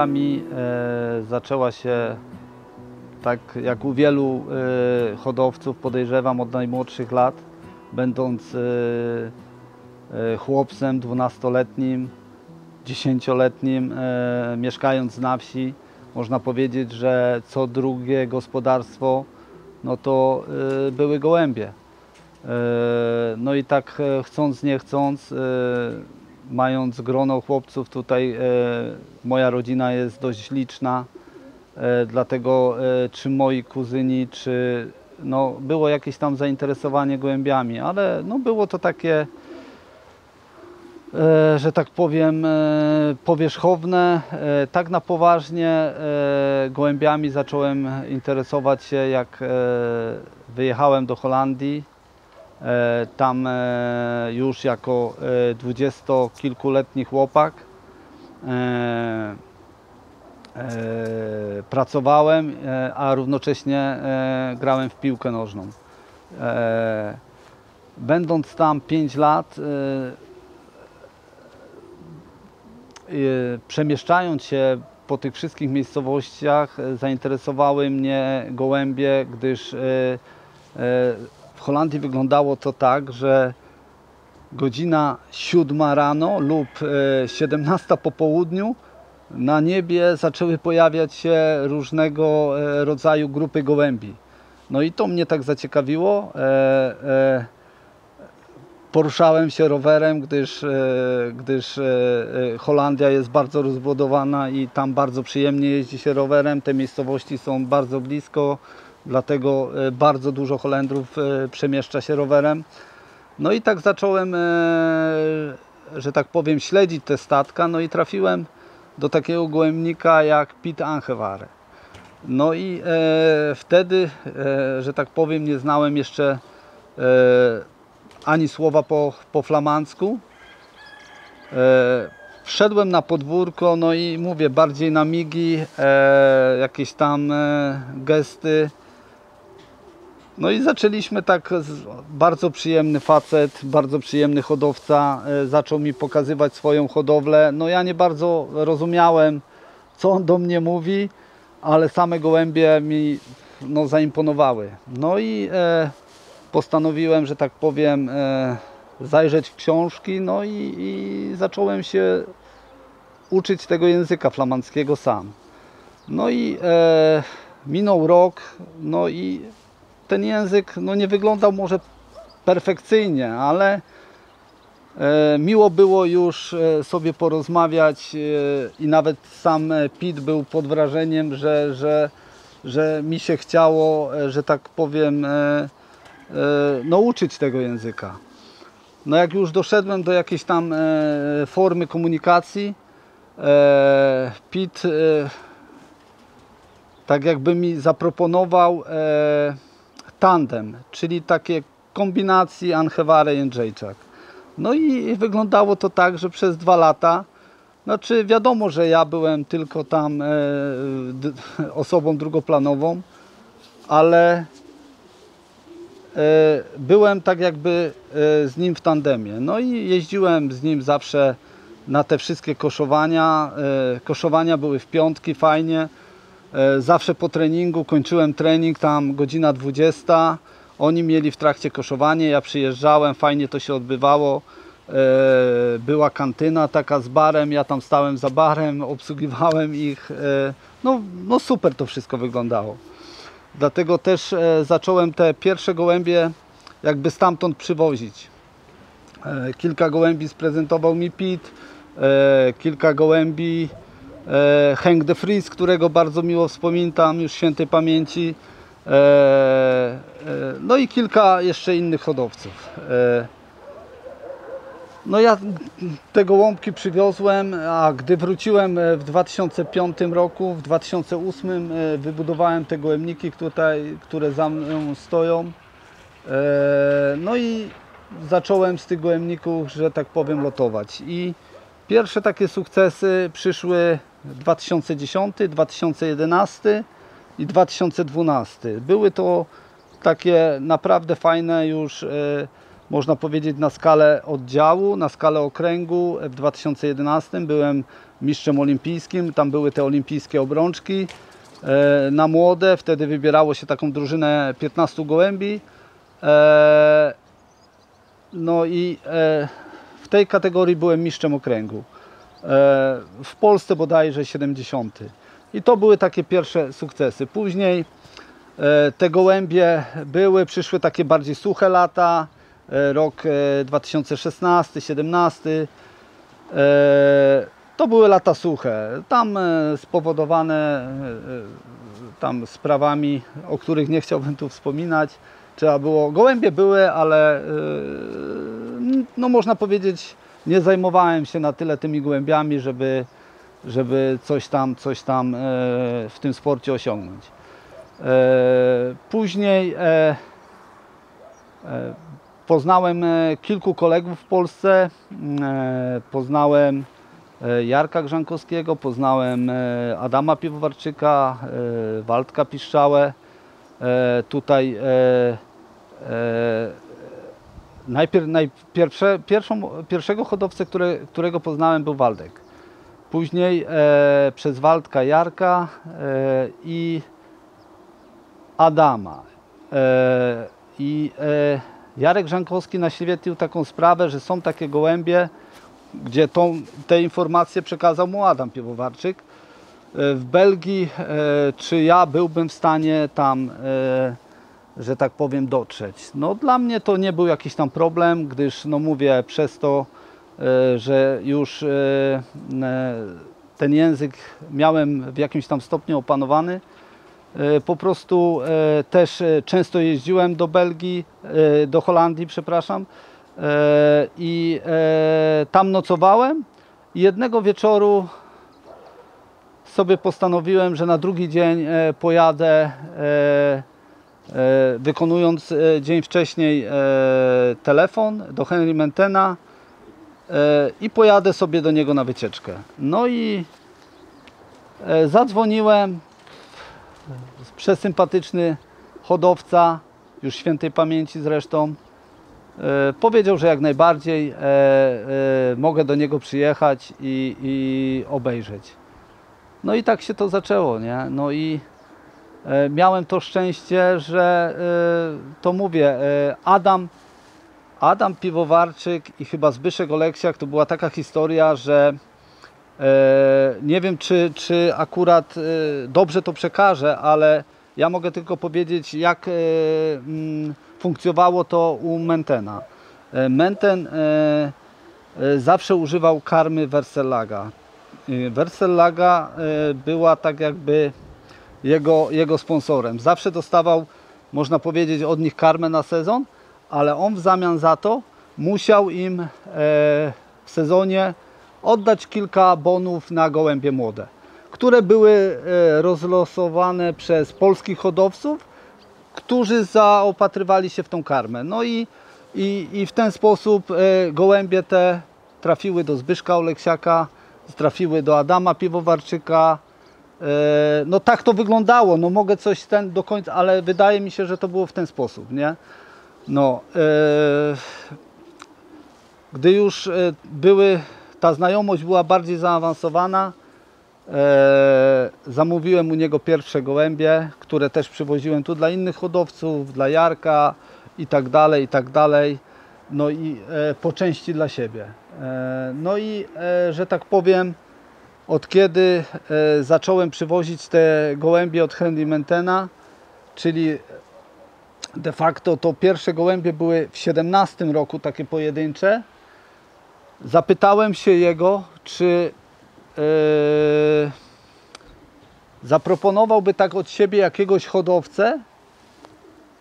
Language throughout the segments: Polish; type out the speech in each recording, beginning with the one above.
E, zaczęła się tak jak u wielu e, hodowców, podejrzewam od najmłodszych lat, będąc e, chłopcem dwunastoletnim, dziesięcioletnim, mieszkając na wsi. Można powiedzieć, że co drugie gospodarstwo no to były gołębie. No i tak chcąc, nie chcąc, mając grono chłopców tutaj, e, moja rodzina jest dość liczna, e, dlatego e, czy moi kuzyni, czy no, było jakieś tam zainteresowanie gołębiami, ale no, było to takie, że tak powiem, powierzchowne. Tak na poważnie gołębiami zacząłem interesować się, jak wyjechałem do Holandii. E, Tam e, już jako e, dwudziestokilkuletni chłopak pracowałem, a równocześnie grałem w piłkę nożną. Będąc tam 5 lat, przemieszczając się po tych wszystkich miejscowościach, zainteresowały mnie gołębie, gdyż w Holandii wyglądało to tak, że godzina 7 rano lub e, 17 po południu na niebie zaczęły pojawiać się różnego e, rodzaju grupy gołębi. No i to mnie tak zaciekawiło. E, e, Poruszałem się rowerem, gdyż, e, gdyż e, e, Holandia jest bardzo rozbudowana i tam bardzo przyjemnie jeździ się rowerem. Te miejscowości są bardzo blisko, dlatego e, bardzo dużo Holendrów e, przemieszcza się rowerem. No i tak zacząłem, e, że tak powiem, śledzić te statka, no i trafiłem do takiego gołębnika jak Piet Angeware. No i wtedy, że tak powiem, nie znałem jeszcze ani słowa po, po flamandzku. Wszedłem na podwórko, no i mówię, bardziej na migi, jakieś tam gesty. No i zaczęliśmy tak, bardzo przyjemny facet, bardzo przyjemny hodowca, e, zaczął mi pokazywać swoją hodowlę. No ja nie bardzo rozumiałem, co on do mnie mówi, ale same gołębie mi no, zaimponowały. No i e, postanowiłem, że tak powiem, e, zajrzeć w książki, no i, i zacząłem się uczyć tego języka flamandzkiego sam. No i e, minął rok, no i ten język no, nie wyglądał może perfekcyjnie, ale e, miło było już e, sobie porozmawiać e, i nawet sam Pit był pod wrażeniem, że, że, że mi się chciało, że tak powiem, nauczyć tego języka. No jak już doszedłem do jakiejś tam formy komunikacji, Pit tak jakby mi zaproponował tandem, czyli takie kombinacji Ancheware i Jędrzejczak. No i wyglądało to tak, że przez dwa lata, znaczy wiadomo, że ja byłem tylko tam e, osobą drugoplanową, ale e, byłem tak jakby e, z nim w tandemie. No i jeździłem z nim zawsze na te wszystkie koszowania. E, Koszowania były w piątki, fajnie. E, Zawsze po treningu kończyłem trening, tam godzina 20. Oni mieli w trakcie koszowanie, ja przyjeżdżałem, fajnie to się odbywało. E, Była kantyna taka z barem, ja tam stałem za barem, obsługiwałem ich. E, No, no super to wszystko wyglądało. Dlatego też zacząłem te pierwsze gołębie jakby stamtąd przywozić. Kilka gołębi sprezentował mi Pit, kilka gołębi Henk de Vries, którego bardzo miło wspominam, już świętej pamięci. E, e, No i kilka jeszcze innych hodowców. E, No ja te gołąbki przywiozłem, a gdy wróciłem e, w 2005 roku, w 2008 e, wybudowałem te gołębniki tutaj, które za mną stoją. E, No i zacząłem z tych gołębników, że tak powiem, lotować. I pierwsze takie sukcesy przyszły 2010, 2011 i 2012. Były to takie naprawdę fajne już e, można powiedzieć, na skalę oddziału, na skalę okręgu. W 2011 byłem mistrzem olimpijskim, tam były te olimpijskie obrączki e, na młode. Wtedy wybierało się taką drużynę 15 gołębi. E, no i w tej kategorii byłem mistrzem okręgu. E, w Polsce bodajże 70. I to były takie pierwsze sukcesy. Później e, te gołębie były, przyszły takie bardziej suche lata, e, rok e, 2016-17. To były lata suche, tam spowodowane tam sprawami, o których nie chciałbym tu wspominać. Trzeba było, gołębie były, ale no można powiedzieć, nie zajmowałem się na tyle tymi gołębiami, żeby, żeby coś tam, coś tam e, w tym sporcie osiągnąć. E, Później e, poznałem kilku kolegów w Polsce. E, Poznałem Jarka Grzankowskiego, poznałem Adama Piwowarczyka, Waldka Piszczałę. Tutaj najpierw, najpierwsze, pierwszą, pierwszego hodowcę, które, którego poznałem był Waldek. Później e, przez Waldka Jarka e, i Adama. E, I e, Jarek Żankowski naświetlił taką sprawę, że są takie gołębie, gdzie tą, te informacje przekazał mu Adam Piwowarczyk. E, w Belgii, e, czy ja byłbym w stanie tam, że tak powiem, dotrzeć? No dla mnie to nie był jakiś tam problem, gdyż, no mówię, przez to, e, że już e, e, ten język miałem w jakimś tam stopniu opanowany, Po prostu też często jeździłem do Belgii, do Holandii, przepraszam, i tam nocowałem. Jednego wieczoru sobie postanowiłem, że na drugi dzień pojadę, wykonując e, dzień wcześniej e, telefon do Henry Mentena e, i pojadę sobie do niego na wycieczkę. No i e, zadzwoniłem, przesympatyczny hodowca, już świętej pamięci zresztą. E, powiedział, że jak najbardziej e, e, mogę do niego przyjechać i, i obejrzeć. No i tak się to zaczęło, nie? No i e, miałem to szczęście, że e, to mówię, e, Adam, Adam Piwowarczyk i chyba Zbyszek Oleksiak to była taka historia, że E, Nie wiem, czy, czy akurat e, dobrze to przekażę, ale ja mogę tylko powiedzieć, jak e, mm, funkcjonowało to u Mentena. E, Menten e, e, zawsze używał karmy Wersellaga. E, Wersellaga e, była tak jakby jego, jego sponsorem. Zawsze dostawał, można powiedzieć, od nich karmę na sezon, ale on w zamian za to musiał im e, w sezonie oddać kilka bonów na gołębie młode, które były e, rozlosowane przez polskich hodowców, którzy zaopatrywali się w tą karmę. No i, i, i w ten sposób e, gołębie te trafiły do Zbyszka Oleksiaka, trafiły do Adama Piwowarczyka. E, No tak to wyglądało, no mogę coś ten do końca, ale wydaje mi się, że to było w ten sposób, nie? No, e, gdy już e, były, ta znajomość była bardziej zaawansowana, zamówiłem u niego pierwsze gołębie, które też przywoziłem tu dla innych hodowców, dla Jarka i tak dalej, i tak dalej. No i po części dla siebie. No i, że tak powiem, od kiedy e, zacząłem przywozić te gołębie od Henry Mentena, czyli de facto to pierwsze gołębie były w 17 roku takie pojedyncze. Zapytałem się jego, czy e, zaproponowałby tak od siebie jakiegoś hodowcę,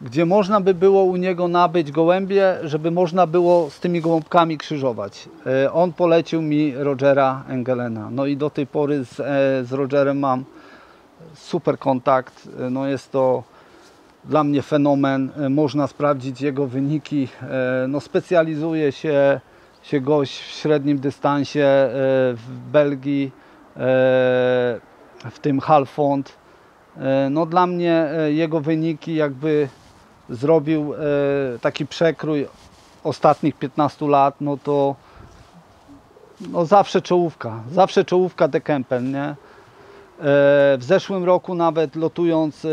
gdzie można by było u niego nabyć gołębie, żeby można było z tymi gołąbkami krzyżować. E, On polecił mi Rogera Engelena. No i do tej pory z, e, z Rogerem mam super kontakt. E, No jest to dla mnie fenomen. Można sprawdzić jego wyniki. No specjalizuje się, się gość w średnim dystansie w Belgii, w tym Halfond. No dla mnie jego wyniki jakby zrobił e, taki przekrój ostatnich 15 lat, no to no zawsze czołówka, zawsze czołówka Dekempen, nie? E, W zeszłym roku nawet lotując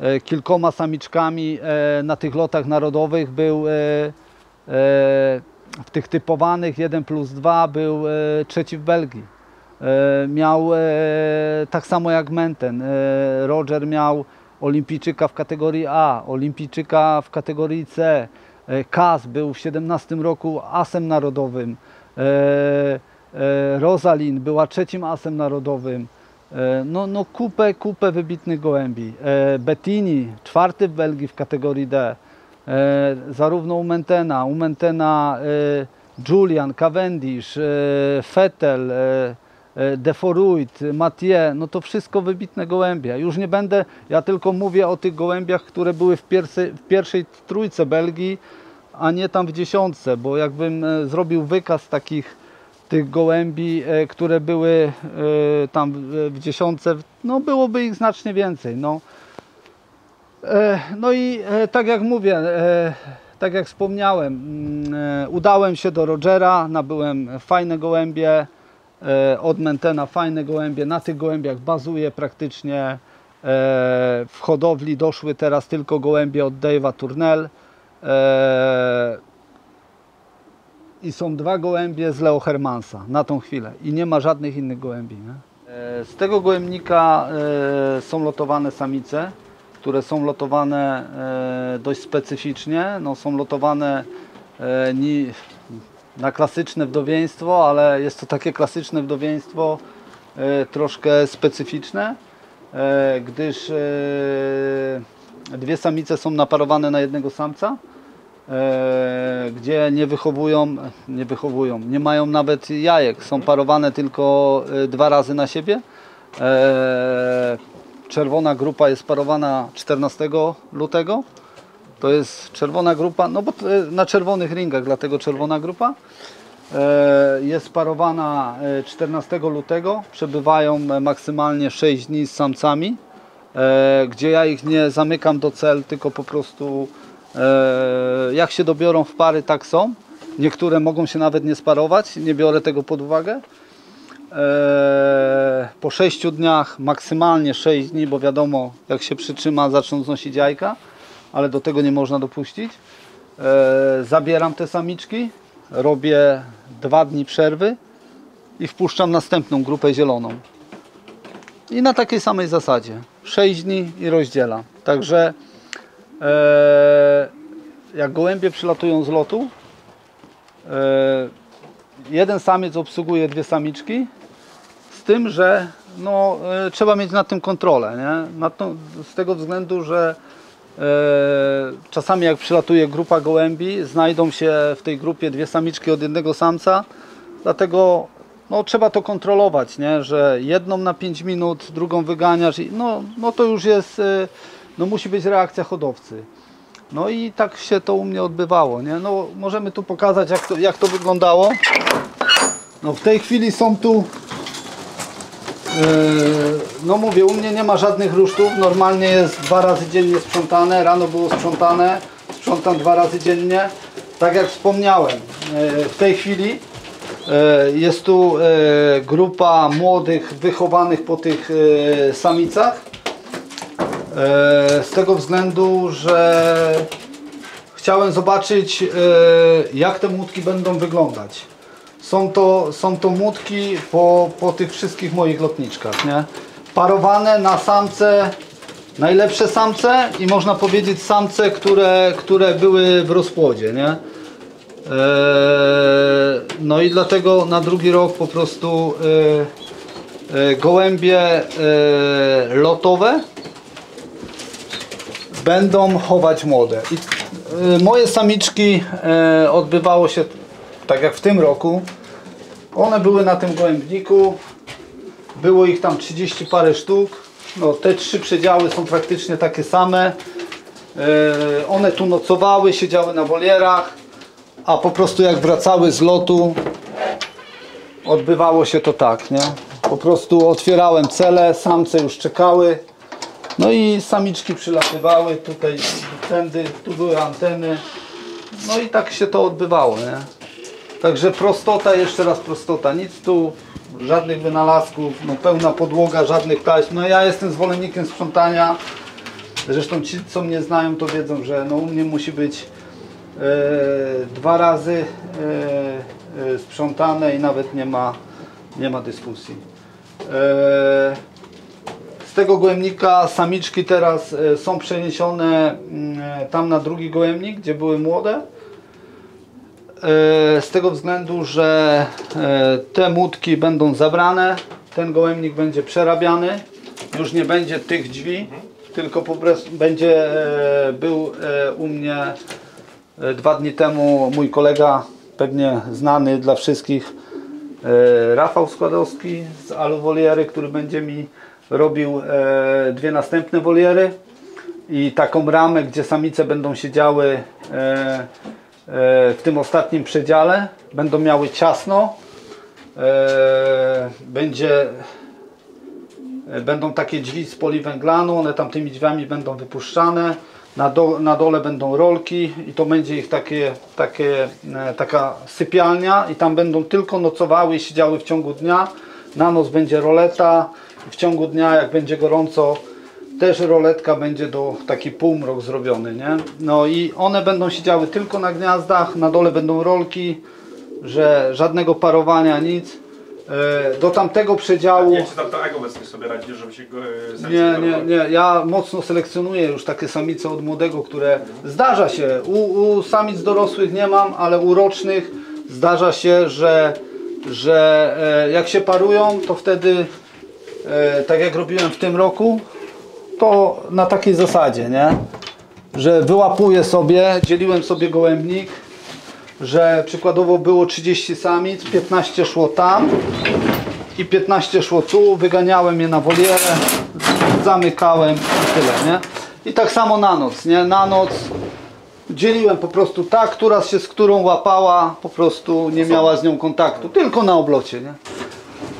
e, kilkoma samiczkami na tych lotach narodowych był w tych typowanych 1 plus 2 był trzeci w Belgii. Miał tak samo jak Menten. Roger miał olimpijczyka w kategorii A, olimpijczyka w kategorii C. E, Kaz był w 17 roku asem narodowym. E, e, Rosalin była trzecim asem narodowym. No, no kupę, kupę wybitnych gołębi. Bettini, czwarty w Belgii w kategorii D. Zarówno u Mentena, u Mentena e, Julian, Cavendish, Vettel, e, Deforuit, Mathieu, no to wszystko wybitne gołębie. Już nie będę, ja tylko mówię o tych gołębiach, które były w, pierwszej- w pierwszej trójce Belgii, a nie tam w dziesiątce, bo jakbym e, zrobił wykaz takich tych gołębi, e, które były e, tam w- dziesiątce, no byłoby ich znacznie więcej. No. E, No i e, tak jak mówię, e, tak jak wspomniałem, mm, e, udałem się do Rogera, nabyłem fajne gołębie, e, od Mentena fajne gołębie, na tych gołębiach bazuję praktycznie. E, W hodowli doszły teraz tylko gołębie od Dave'a Turnell. E, I są dwa gołębie z Leo Hermansa na tą chwilę i nie ma żadnych innych gołębi. Nie? E, Z tego gołębnika e, są lotowane samice, które są lotowane e, dość specyficznie. No, są lotowane e, na klasyczne wdowieństwo, ale jest to takie klasyczne wdowieństwo e, troszkę specyficzne, e, gdyż e, dwie samice są naparowane na jednego samca gdzie nie wychowują, nie wychowują, nie mają nawet jajek, są parowane tylko dwa razy na siebie. Czerwona grupa jest parowana 14 lutego. To jest czerwona grupa, no bo e, na czerwonych ringach, dlatego czerwona grupa. E, Jest parowana e, 14 lutego. Przebywają e, maksymalnie 6 dni z samcami, e, gdzie ja ich nie zamykam do cel, tylko po prostu e, jak się dobiorą w pary, tak są. Niektóre mogą się nawet nie sparować, nie biorę tego pod uwagę. E, Po 6 dniach, maksymalnie 6 dni, bo wiadomo, jak się przytrzyma, zaczną znosić jajka, ale do tego nie można dopuścić. E, Zabieram te samiczki, robię dwa dni przerwy i wpuszczam następną grupę zieloną. I na takiej samej zasadzie. 6 dni i rozdzielam. Także e, jak gołębie przylatują z lotu, e, jeden samiec obsługuje dwie samiczki, z tym, że no, trzeba mieć nad tym kontrolę. Nie? Z tego względu, że czasami jak przylatuje grupa gołębi, znajdą się w tej grupie dwie samiczki od jednego samca, dlatego no, trzeba to kontrolować, nie? że jedną na 5 minut, drugą wyganiasz, i, no, no to już jest, e, no musi być reakcja hodowcy. No i tak się to u mnie odbywało. Nie? No, możemy tu pokazać jak to, jak to wyglądało. No, w tej chwili są tu No mówię, u mnie nie ma żadnych rusztów. Normalnie jest dwa razy dziennie sprzątane. Rano było sprzątane. Sprzątam dwa razy dziennie. Tak jak wspomniałem, yy, w tej chwili yy, jest tu grupa młodych wychowanych po tych samicach. Z tego względu, że chciałem zobaczyć jak te młódki będą wyglądać. Są to, są to młódki po, po tych wszystkich moich lotniczkach, nie? Parowane na samce, najlepsze samce i można powiedzieć samce, które, które były w rozpłodzie, nie? Eee, no i dlatego na drugi rok po prostu e, e, gołębie e, lotowe będą chować młode. I e, moje samiczki e, odbywało się tak jak w tym roku. One były na tym gołębniku. Było ich tam 30 parę sztuk. No, te trzy przedziały są praktycznie takie same. E, One tu nocowały, siedziały na wolierach, a po prostu jak wracały z lotu, odbywało się to tak, nie? Po prostu otwierałem cele, samce już czekały. No i samiczki przylatywały, tutaj tędy, tu były anteny. No i tak się to odbywało, nie? Także prostota, jeszcze raz prostota, nic tu, żadnych wynalazków, no pełna podłoga, żadnych taśm. No ja jestem zwolennikiem sprzątania. Zresztą ci, co mnie znają, to wiedzą, że no u mnie musi być e, dwa razy e, e, sprzątane i nawet nie ma, nie ma dyskusji. E, z tego gołębnika samiczki teraz e, są przeniesione mm, e, tam na drugi gołębnik, gdzie były młode. E, Z tego względu, że e, te mutki będą zabrane, ten gołębnik będzie przerabiany, już nie będzie tych drzwi, tylko po prostu będzie e, był u mnie dwa dni temu mój kolega, pewnie znany dla wszystkich, Rafał Składowski z Alu Woliery, który będzie mi robił dwie następne woliery i taką ramę, gdzie samice będą siedziały w tym ostatnim przedziale, będą miały ciasno, e, będzie E, Będą takie drzwi z poliwęglanu, one tam tymi drzwiami będą wypuszczane. Na, do, na dole będą rolki i to będzie ich takie, takie, e, taka sypialnia i tam będą tylko nocowały i siedziały w ciągu dnia. Na noc będzie roleta, w ciągu dnia jak będzie gorąco też roletka będzie do taki półmrok zrobiony, nie? No i one będą siedziały tylko na gniazdach, na dole będą rolki, że żadnego parowania, nic. E, Do tamtego przedziału... Jak się tam tak obecnie sobie radzisz, żeby się go e, Nie, nie, nie. Ja mocno selekcjonuję już takie samice od młodego, które zdarza się. U, u samic dorosłych nie mam, ale u rocznych zdarza się, że, że e, jak się parują, to wtedy, e, tak jak robiłem w tym roku, to na takiej zasadzie, nie? Że wyłapuję sobie, dzieliłem sobie gołębnik, że przykładowo było 30 samic, 15 szło tam, i 15 szło tu, wyganiałem je na wolierę, zamykałem i tyle, nie? I tak samo na noc, nie? Na noc dzieliłem po prostu tak, która się z którą łapała, po prostu nie miała z nią kontaktu, tylko na oblocie, nie?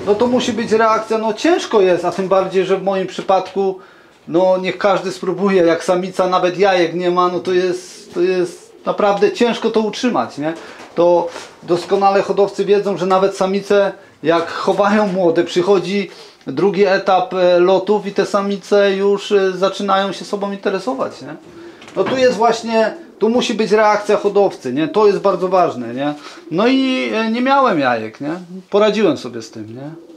No to musi być reakcja, no ciężko jest, a tym bardziej, że w moim przypadku, no niech każdy spróbuje, jak samica nawet jajek nie ma, no to jest, to jest naprawdę ciężko to utrzymać, nie? To doskonale hodowcy wiedzą, że nawet samice jak chowają młode, przychodzi drugi etap e, lotów i te samice już e, zaczynają się sobą interesować, nie? No tu jest właśnie, tu musi być reakcja hodowcy, nie? To jest bardzo ważne, nie? No i e, nie miałem jajek, nie? Poradziłem sobie z tym, nie?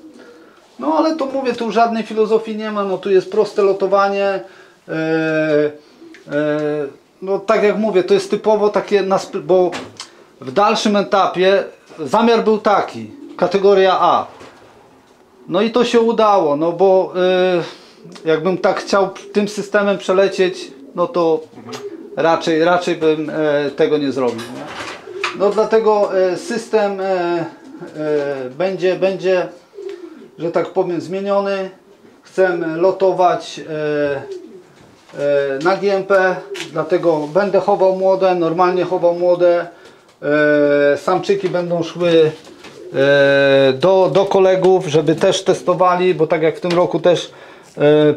No ale to mówię, tu żadnej filozofii nie ma, no tu jest proste lotowanie. e, e, no tak jak mówię, to jest typowo takie, bo w dalszym etapie zamiar był taki, kategoria A. No i to się udało, no bo y, jakbym tak chciał tym systemem przelecieć, no to raczej, raczej bym e, tego nie zrobił. Nie? No dlatego e, system e, e, będzie, będzie, że tak powiem, zmieniony. Chcę lotować e, e, na GMP, dlatego będę chował młode, normalnie chował młode. E, samczyki będą szły do, do kolegów, żeby też testowali, bo tak jak w tym roku też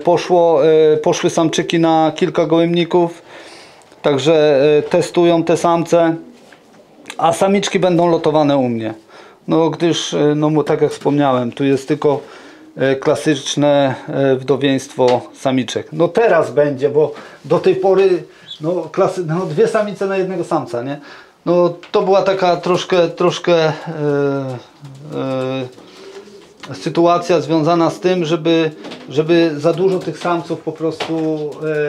poszło, poszły samczyki na kilka gołębników, także testują te samce, a samiczki będą lotowane u mnie. No gdyż, e, no tak jak wspomniałem, tu jest tylko e, klasyczne e, wdowieństwo samiczek. No teraz będzie, bo do tej pory no, klasy, no dwie samice na jednego samca, nie? No to była taka troszkę, troszkę e, e, sytuacja związana z tym, żeby, żeby za dużo tych samców po prostu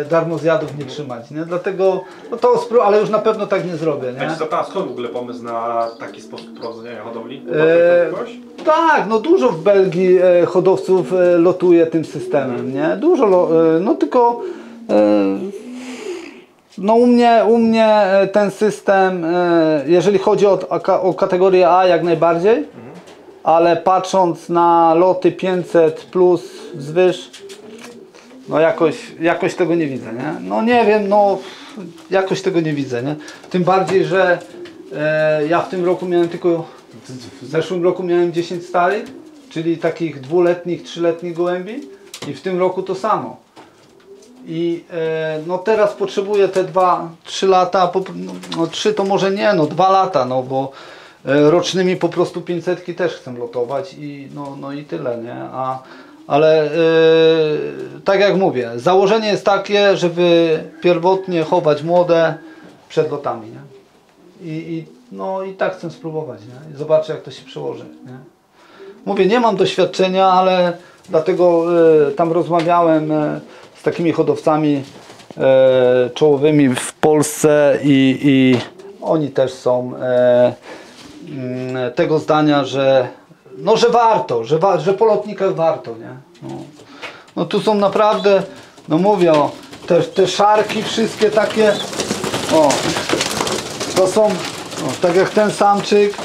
e, darmozjadów nie trzymać, nie? Dlatego, no to spró- ale już na pewno tak nie zrobię, A nie? czy zapytałem, skąd w ogóle pomysł na taki sposób prowadzenia hodowli? Kogoś? Tak, no dużo w Belgii e, hodowców e, lotuje tym systemem, nie? Dużo, lo, e, no tylko e, no u mnie, u mnie e, ten system, e, jeżeli chodzi o, o, ka- o kategorię A jak najbardziej, ale patrząc na loty 500 plus wzwyż, no jakoś, jakoś tego nie widzę, nie? No nie wiem, no jakoś tego nie widzę, nie? Tym bardziej, że e, ja w tym roku miałem tylko, w zeszłym roku miałem 10 starych, czyli takich dwuletnich, trzyletnich gołębi i w tym roku to samo. I e, no teraz potrzebuję te 2-3 lata, po, no, no 3 to może nie, no 2 lata, no bo rocznymi po prostu 500 też chcę lotować i no, no i tyle, nie? A, ale e, tak jak mówię, założenie jest takie, żeby pierwotnie chować młode przed lotami, nie? I, i, no i tak chcę spróbować, nie? I zobaczę jak to się przełoży, nie? Mówię, nie mam doświadczenia, ale dlatego e, tam rozmawiałem e, z takimi hodowcami e, czołowymi w Polsce i, i oni też są e, tego zdania, że no, że warto, że, wa, że po lotnikach warto, nie? No, no tu są naprawdę, no mówię, o, te, te szarki wszystkie takie, o, to są, tak jak ten samczyk,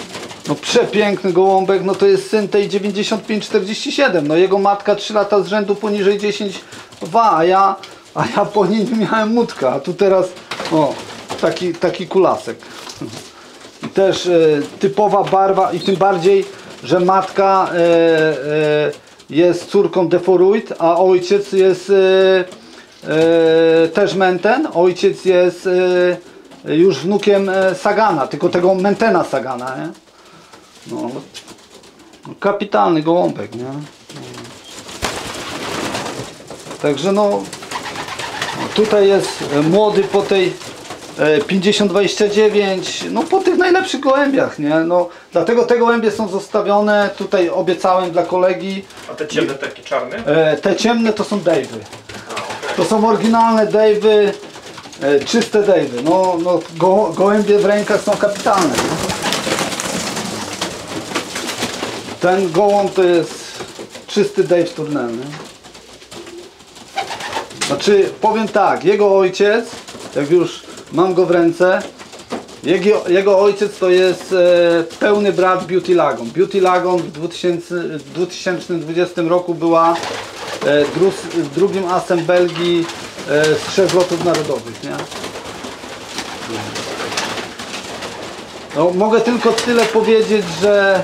no przepiękny gołąbek, no to jest syn tej 9547, no jego matka 3 lata z rzędu poniżej 10 wa, a ja, a ja po nim miałem mutka, a tu teraz, o, taki, taki kulasek. Też e, typowa barwa i tym bardziej, że matka e, e, jest córką Deforuit, a ojciec jest też Menten. Ojciec jest już wnukiem Sagana, tylko tego Mentena Sagana, nie? No, no, kapitalny gołąbek, nie? Także no, tutaj jest młody po tej 5029, no po tych najlepszych gołębiach, nie? No, dlatego te gołębie są zostawione, tutaj obiecałem dla kolegi, A te ciemne taki czarny? e, te ciemne to są Dave'y. To są oryginalne Dave'y, e, czyste Dave'y. No, no go, gołębie w rękach są kapitalne. Ten gołąb to jest czysty Dave Turnell. nie? Znaczy, powiem tak, jego ojciec, jak już mam go w ręce, jego, jego ojciec to jest e, pełny brat Beauty Lagon. Beauty Lagon w 2000, w 2020 roku była e, drus, drugim asem Belgii e, z trzech lotów narodowych. Nie? No, mogę tylko tyle powiedzieć, że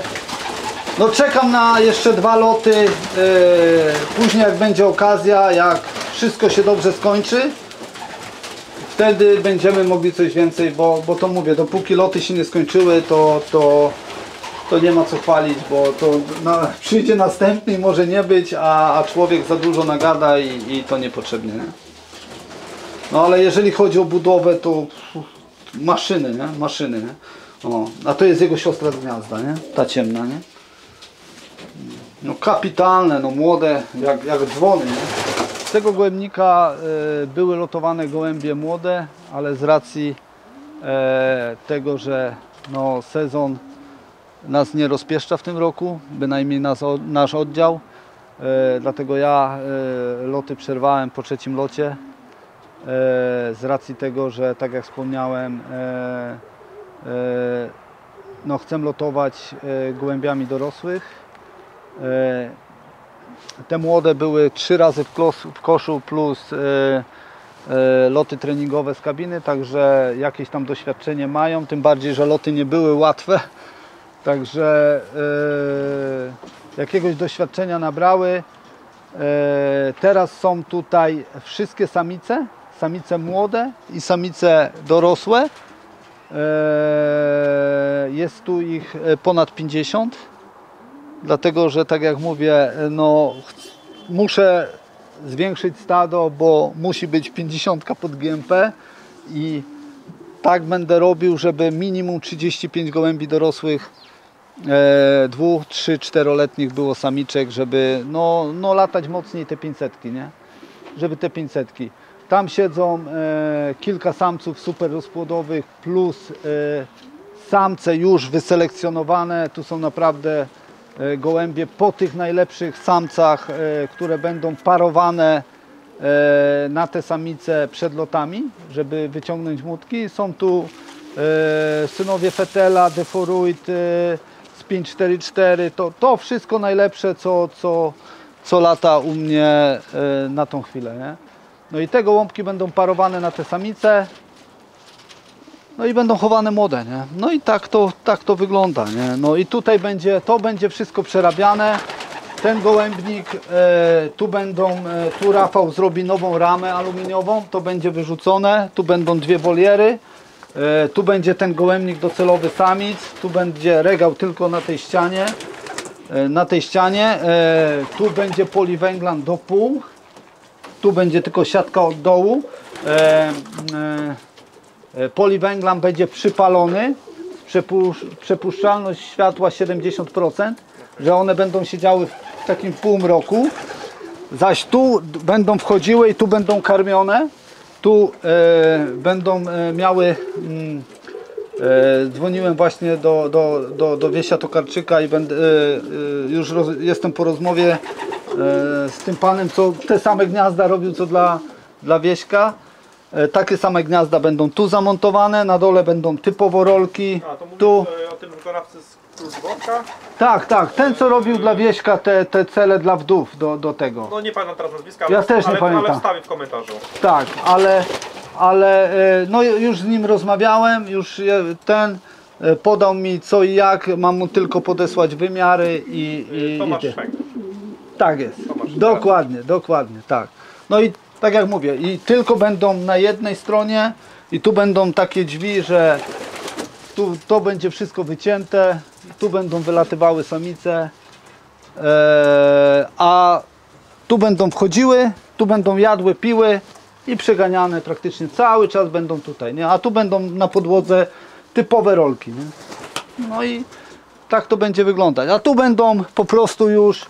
no, czekam na jeszcze dwa loty. e, później jak będzie okazja, jak wszystko się dobrze skończy, wtedy będziemy mogli coś więcej, bo, bo to mówię, dopóki loty się nie skończyły, to, to, to nie ma co chwalić, bo to na, przyjdzie następny i może nie być, a, a człowiek za dużo nagada i, i to niepotrzebnie. Nie? No ale jeżeli chodzi o budowę, to maszyny, nie? Maszyny, nie? O, a to jest jego siostra z gniazda, nie? Ta ciemna, nie? No kapitalne, no młode, jak, jak dzwony, nie? Z tego gołębnika e, były lotowane gołębie młode, ale z racji e, tego, że no, sezon nas nie rozpieszcza w tym roku, bynajmniej nas, nasz oddział. E, dlatego ja loty przerwałem po trzecim locie. Z racji tego, że tak jak wspomniałem, no, chcę lotować gołębiami dorosłych. Te młode były trzy razy w, klos, w koszu plus e, e, loty treningowe z kabiny, także jakieś tam doświadczenie mają, tym bardziej, że loty nie były łatwe. Także e, jakiegoś doświadczenia nabrały. Teraz są tutaj wszystkie samice, samice młode i samice dorosłe. Jest tu ich ponad 50 dlatego że tak jak mówię, no muszę zwiększyć stado, bo musi być 50 pod GMP i tak będę robił, żeby minimum 35 gołębi dorosłych, e, dwóch, trzy, czteroletnich było samiczek, żeby no, no latać mocniej te 500, nie? Żeby te 500. Tam siedzą e, kilka samców super rozpłodowych plus e, samce już wyselekcjonowane. Tu są naprawdę gołębie po tych najlepszych samcach, e, które będą parowane e, na te samice przed lotami, żeby wyciągnąć młotki. Są tu e, synowie Fetela, Deforuit e, z 544. To, to wszystko najlepsze, co, co, co lata u mnie e, na tą chwilę. Nie? No i te gołąbki będą parowane na te samice. No i będą chowane młode, nie? No i tak to, tak to wygląda, nie? No i tutaj będzie, to będzie wszystko przerabiane. ten gołębnik, e, tu będą, e, tu Rafał zrobi nową ramę aluminiową, to będzie wyrzucone, tu będą dwie woliery, e, tu będzie ten gołębnik docelowy samic, tu będzie regał tylko na tej ścianie, e, na tej ścianie, e, tu będzie poliwęglan do pół, tu będzie tylko siatka od dołu, e, poliwęglan będzie przypalony, przepusz, przepuszczalność światła 70%, że one będą siedziały w takim półmroku, zaś tu będą wchodziły i tu będą karmione, tu e, będą e, miały, mm, e, dzwoniłem właśnie do, do, do, do Wiesia Tokarczyka i będę, e, e, już roz, jestem po rozmowie e, z tym panem, co te same gniazda robił co dla, dla Wieśka. E, Takie same gniazda będą tu zamontowane, na dole będą typowo rolki. A, to mówisz Tu, e, o tym wykonawcy z Kruzborka? tak, tak, ten co robił dla Wieśka te, te cele dla wdów do, do tego. No nie pamiętam teraz nazwiska, Ja ale, też nie ale, pamiętam. ale wstawię w komentarzu. Tak, ale, ale e, no już z nim rozmawiałem, już je- ten e, podał mi co i jak, mam mu tylko podesłać wymiary i, i, i Tomasz. Tak jest, Tomasz, dokładnie, dokładnie, tak. No i tak jak mówię, i tylko będą na jednej stronie i tu będą takie drzwi, że tu to będzie wszystko wycięte, tu będą wylatywały samice, e, a tu będą wchodziły, tu będą jadły, piły i przeganiane praktycznie cały czas będą tutaj, nie? A tu będą na podłodze typowe rolki, nie? No i tak to będzie wyglądać. A tu będą po prostu już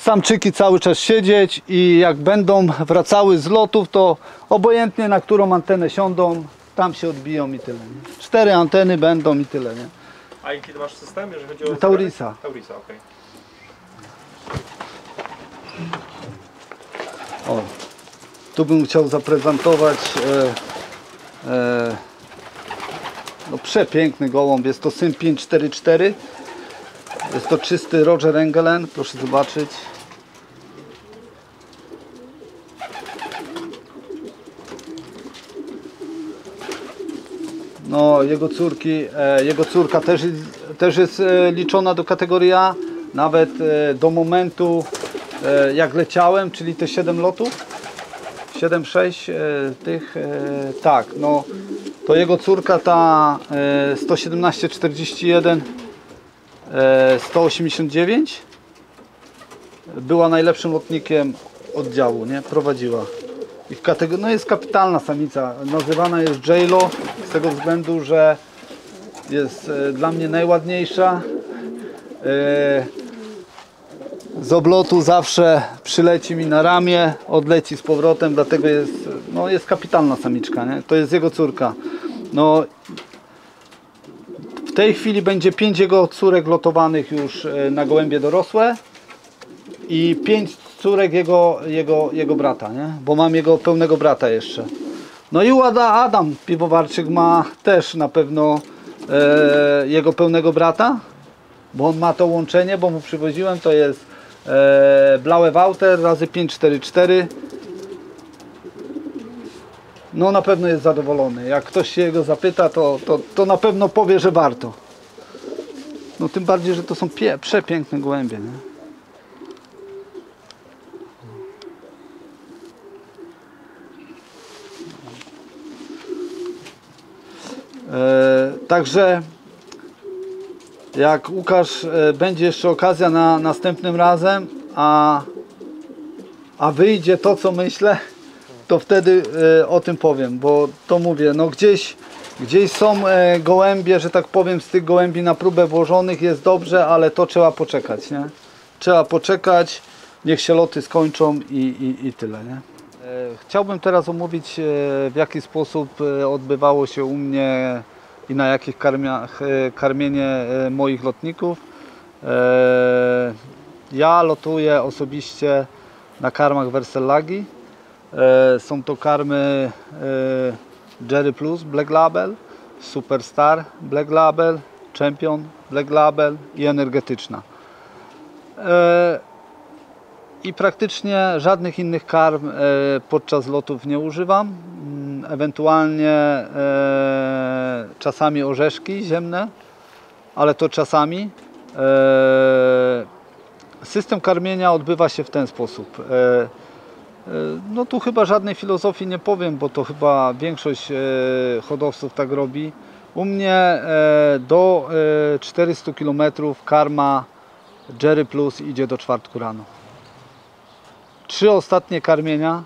samczyki cały czas siedzieć i jak będą wracały z lotów, to obojętnie na którą antenę siądą, tam się odbiją i tyle. Nie? Cztery anteny będą i tyle, nie? A jaki masz system, jeżeli chodzi o... Taurisa. Taurisa, okej. O, tu bym chciał zaprezentować e, e, no przepiękny gołąb. Jest to Sym 544. Jest to czysty Roger Engelen. Proszę zobaczyć. No, jego córki, e, jego córka też, też jest e, liczona do kategorii A. Nawet e, do momentu jak leciałem, czyli te 7 lotów, 7-6 e, tych, tak, no to jego córka ta e, 117-41 e, 189 była najlepszym lotnikiem oddziału, nie? Prowadziła. I w kategorii, no jest kapitalna samica, nazywana jest J-Lo z tego względu, że jest e, dla mnie najładniejsza. E, z oblotu zawsze przyleci mi na ramię, odleci z powrotem, dlatego jest, no jest kapitalna samiczka, nie? to jest jego córka. No, w tej chwili będzie pięć jego córek lotowanych już e, na gołębie dorosłe i pięć córek jego, jego, jego brata, nie? bo mam jego pełnego brata jeszcze. No i Łada Adam Piwowarczyk ma też na pewno e, jego pełnego brata, bo on ma to łączenie, bo mu przywoziłem, to jest e, Blaue Wouter razy 544. No na pewno jest zadowolony. Jak ktoś się jego zapyta, to, to, to na pewno powie, że warto. No tym bardziej, że to są przepiękne gołębie. Nie? Także jak Łukasz e, będzie jeszcze okazja na następnym razem, a, a wyjdzie to co myślę, to wtedy e, o tym powiem, bo to mówię, no gdzieś, gdzieś są e, gołębie, że tak powiem, z tych gołębi na próbę włożonych jest dobrze, ale to trzeba poczekać, nie? Trzeba poczekać, niech się loty skończą i, i, i tyle, nie? E, Chciałbym teraz omówić, e, w jaki sposób e, odbywało się u mnie i na jakich karmiach, karmienie moich lotników. Ja lotuję osobiście na karmach Versellagi. Są to karmy Jerry Plus Black Label, Superstar Black Label, Champion Black Label i energetyczna. I praktycznie żadnych innych karm e, podczas lotów nie używam. Mm, Ewentualnie e, czasami orzeszki ziemne, ale to czasami. E, System karmienia odbywa się w ten sposób. No tu chyba żadnej filozofii nie powiem, bo to chyba większość hodowców tak robi. U mnie do e, 400 km karma Jerry Plus idzie do czwartku rano. Trzy ostatnie karmienia,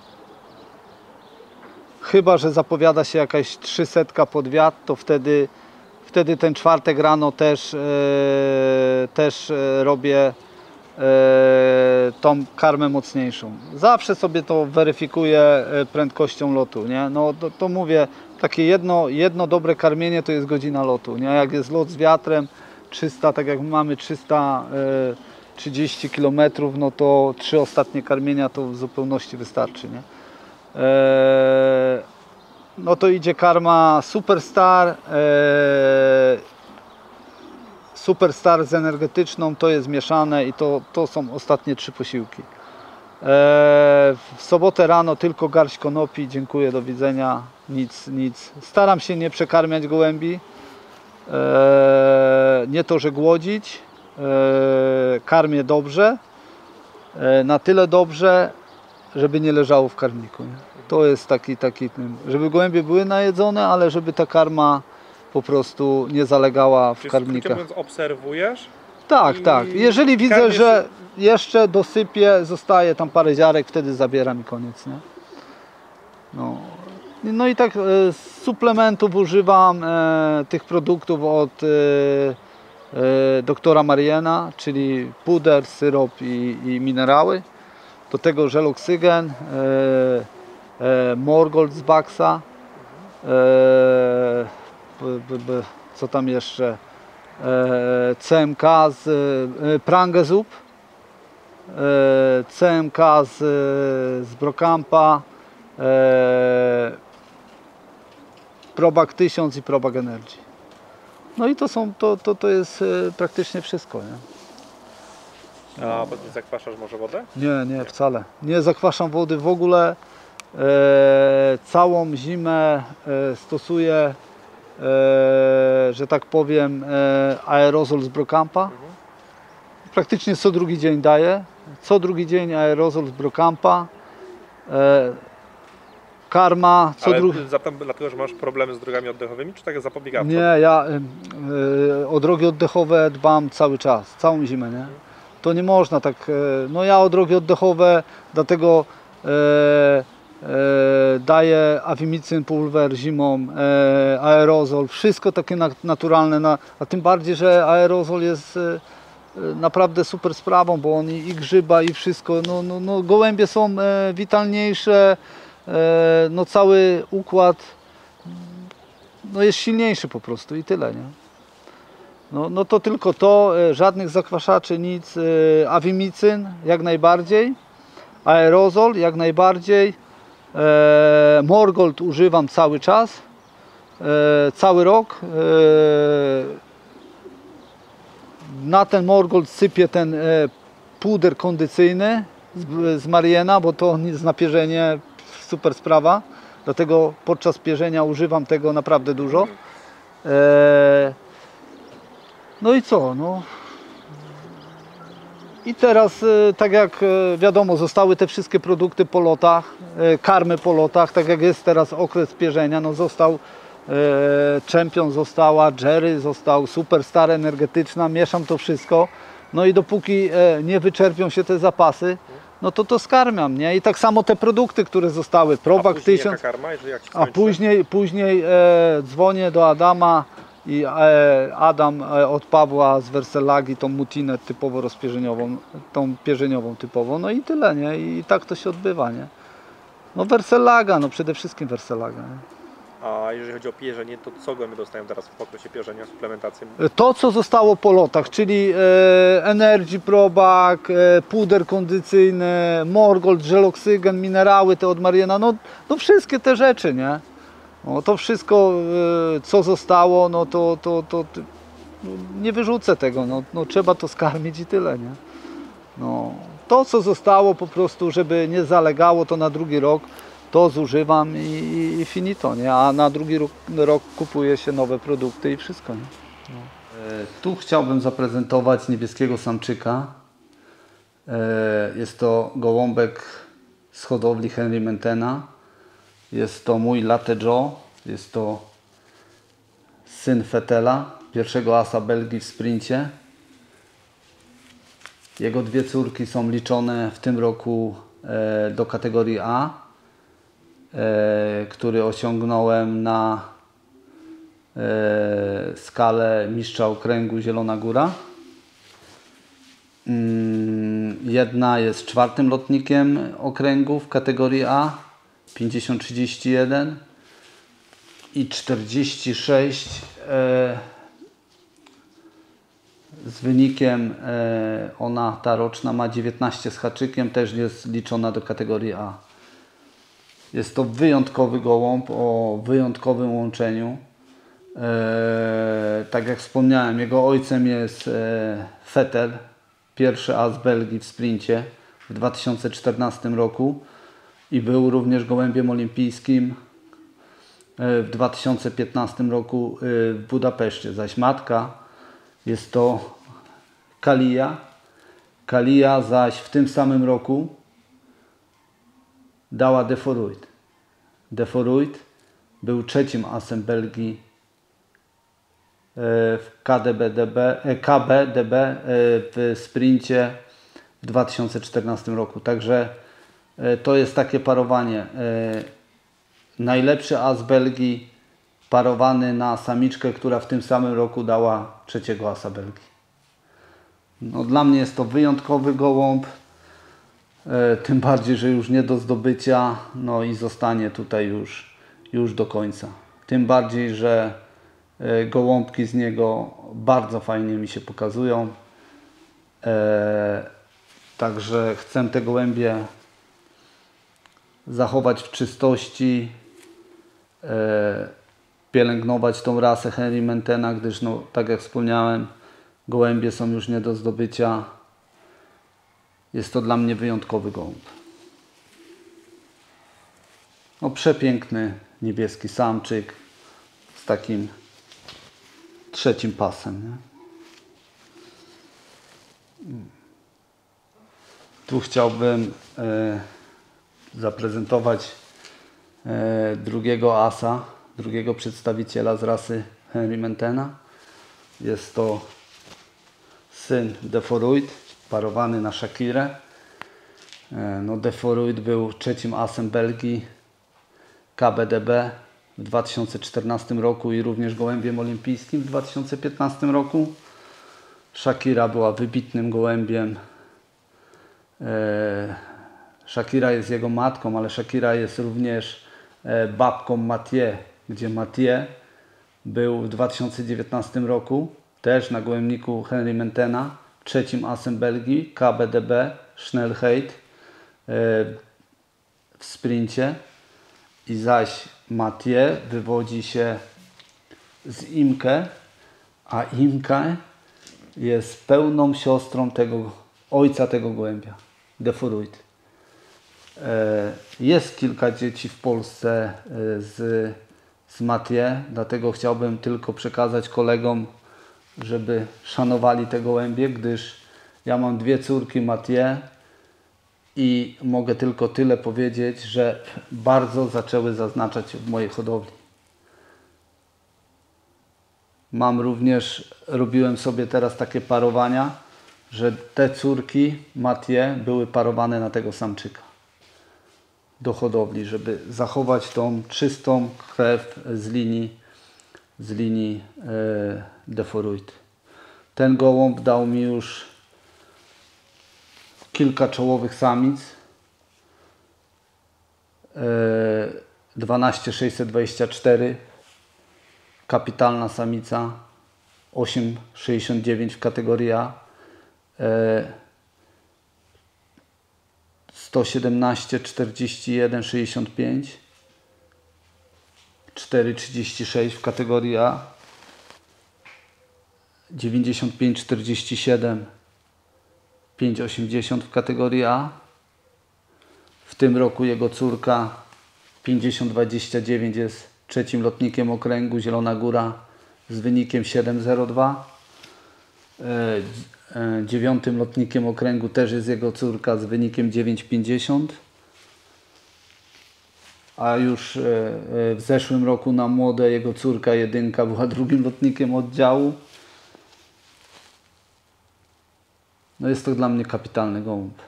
chyba że zapowiada się jakaś 300 pod wiatr, to wtedy, wtedy ten czwartek rano też, e, też e, robię e, tą karmę mocniejszą. Zawsze sobie to weryfikuję e, prędkością lotu, nie? No to, to mówię, takie jedno, jedno dobre karmienie to jest godzina lotu, nie? Jak jest lot z wiatrem 300, tak jak mamy 330 km, no to trzy ostatnie karmienia to w zupełności wystarczy, nie? E, no to idzie karma Superstar, e, Superstar z energetyczną, to jest mieszane i to, to są ostatnie trzy posiłki. E, w sobotę rano tylko garść konopi, dziękuję, do widzenia, nic, nic. Staram się nie przekarmiać gołębi, nie to, że głodzić, karmię dobrze, e, na tyle dobrze, żeby nie leżało w karmniku. Nie? To jest taki, taki, żeby gołębie były najedzone, ale żeby ta karma po prostu nie zalegała w Czyli karmnikach. mówiąc, obserwujesz, Tak, tak. Jeżeli widzę, że jeszcze dosypię, zostaje tam parę ziarek, wtedy zabieram i koniec, nie? No, no i tak e, z suplementów używam e, tych produktów od e, e, doktora Mariena, czyli puder, syrop i, i minerały. Do tego żeloksygen, e, e, Morgold z Baxa, e, b, b, b, co tam jeszcze? e, CMK z e, Prangezup, e, CMK z, z Brokampa, e, Probak 1000 i Probak Energy. No i to są, to, to, to jest e, praktycznie wszystko, nie? a potem zakwaszasz może wodę? Nie, nie, wcale. Nie zakwaszam wody w ogóle. E, całą zimę e, stosuję, e, że tak powiem, e, aerozol z Brokampa. Praktycznie co drugi dzień daję. Co drugi dzień aerozol z Brokampa. Karma, co drugi... zapytam dlatego, że masz problemy z drogami oddechowymi, czy tak zapobiegawczo? Nie, ja y, y, o drogi oddechowe dbam cały czas, całą zimę, nie? To nie można tak, e, no ja o drogi oddechowe, dlatego e, e, daję awimicyn, pulwer zimą, e, aerozol, wszystko takie na, naturalne, na, a tym bardziej, że aerozol jest e, naprawdę super sprawą, bo on i, i grzyba i wszystko, no, no, no gołębie są e, witalniejsze, no cały układ no jest silniejszy po prostu i tyle, nie? No, no to tylko to, e, żadnych zakwaszaczy, nic, e, awimicyn jak najbardziej, aerozol jak najbardziej, e, Morgold używam cały czas, e, cały rok. E, na ten Morgold sypię ten e, puder kondycyjny z, z Mariena, bo to jest na pierzenie super sprawa. Dlatego podczas pierzenia używam tego naprawdę dużo. E, no i co? No. I teraz, e, tak jak e, wiadomo, zostały te wszystkie produkty po lotach, karmy po lotach, tak jak jest teraz okres pierzenia, no został Champion, została Jerry, został Superstar energetyczna, mieszam to wszystko. No i dopóki nie wyczerpią się te zapasy, no to to skarmiam, nie? I tak samo te produkty, które zostały, Probak później 1000, jaka karma, jeżeli jak się a później, później e, dzwonię do Adama i e, Adam e, od Pawła z Wersellagi tą mutinę typowo rozpierzeniową, tą pierzeniową typową, no i tyle, nie? I tak to się odbywa, nie? No Wersellaga, no przede wszystkim Wersellaga. Nie? A jeżeli chodzi o pierzenie, to co gołębie dostają teraz w okresie pierzenia, suplementację? To, co zostało po lotach, czyli e, Energy Probak, e, puder kondycyjny, Morgold, żeloksygen, minerały te od Mariana, no, no wszystkie te rzeczy, nie? No, to wszystko, e, co zostało, no to, to, to, to no, nie wyrzucę tego, no, no trzeba to skarmić i tyle, nie? No, to, co zostało po prostu, żeby nie zalegało to na drugi rok, to zużywam i, i, finito, nie? A na drugi rok, rok kupuje się nowe produkty i wszystko, nie? E, Tu chciałbym zaprezentować niebieskiego samczyka. E, Jest to gołąbek z hodowli Henry Mentena. Jest to mój Latte Joe. Jest to syn Fetela, pierwszego asa Belgii w sprincie. Jego dwie córki są liczone w tym roku e, do kategorii A, który osiągnąłem na e, skalę mistrza okręgu Zielona Góra. Mm, Jedna jest czwartym lotnikiem okręgu w kategorii A 50-31 i 46 e, z wynikiem e, ona ta roczna ma 19 z haczykiem, też jest liczona do kategorii A. Jest to wyjątkowy gołąb o wyjątkowym łączeniu. E, tak jak wspomniałem, jego ojcem jest e, Vettel, pierwszy as Belgii w sprincie w 2014 roku i był również gołębiem olimpijskim e, w 2015 roku e, w Budapeszcie. Zaś matka jest to Kalia. Kalia zaś w tym samym roku dała Deforuit. Deforuit był trzecim asem Belgii e, w KDBDB, e, KBDB e, w sprincie w 2014 roku. Także e, to jest takie parowanie. E, Najlepszy as Belgii parowany na samiczkę, która w tym samym roku dała trzeciego asa Belgii. No, dla mnie jest to wyjątkowy gołąb, e, tym bardziej, że już nie do zdobycia, no i zostanie tutaj już, już do końca. Tym bardziej, że e, gołąbki z niego bardzo fajnie mi się pokazują. E, także chcę te gołębie zachować w czystości, e, pielęgnować tą rasę Henry Mentena, gdyż no, tak jak wspomniałem, gołębie są już nie do zdobycia. Jest to dla mnie wyjątkowy gołąb. No przepiękny niebieski samczyk z takim trzecim pasem. Nie? Tu chciałbym e, zaprezentować e, drugiego asa, drugiego przedstawiciela z rasy Henry Mentena. Jest to syn Deforuit, parowany na Shakirę. E, No, Deforuit był trzecim asem Belgii KBDB w 2014 roku i również gołębiem olimpijskim w 2015 roku. Shakira była wybitnym gołębiem. E, Shakira jest jego matką, ale Shakira jest również e, babką Mathieu, gdzie Mathieu był w 2019 roku też na gołębniku Henry Mentena, trzecim asem Belgii, KBDB, Schnellheit e, w sprincie. I zaś Mathieu wywodzi się z Imke, a Imke jest pełną siostrą tego ojca tego gołębia, Deforuit. E, Jest kilka dzieci w Polsce e, z, z Matie, dlatego chciałbym tylko przekazać kolegom, żeby szanowali te gołębie, gdyż ja mam dwie córki Matie i mogę tylko tyle powiedzieć, że bardzo zaczęły zaznaczać w mojej hodowli. Mam również, robiłem sobie teraz takie parowania, że te córki Matie były parowane na tego samczyka do hodowli, żeby zachować tą czystą krew z linii, z linii e, Deforuit. Ten gołąb dał mi już kilka czołowych samic. E, 12624 kapitalna samica 8,69 w kategorii A. E, 117, 41, 65, 4,36 w kategorii A, 95, 47, 5,80 w kategorii A. W tym roku jego córka 50-29 jest trzecim lotnikiem okręgu Zielona Góra z wynikiem 7,02. e, e, dziewiątym lotnikiem okręgu też jest jego córka z wynikiem 9,50. A już e, w zeszłym roku na młode jego córka jedynka była drugim lotnikiem oddziału. No jest to dla mnie kapitalny gołąb.